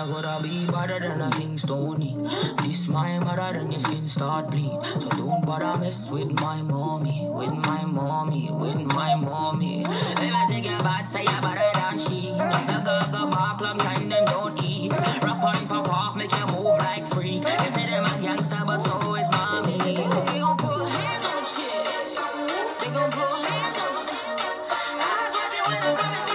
I gotta be better than a Kingstoney. This my mother, then your skin start bleed. So don't bother mess with my mommy, with my mommy, with my mommy. If I take your bad, say you're better than she. If the girl go back, long time them don't eat. Rap on, pop off, make you move like freak. They say them a gangster, but so is mommy. They gon' put hands on the chick. They gon' put hands on. Eyes what they wanna come and.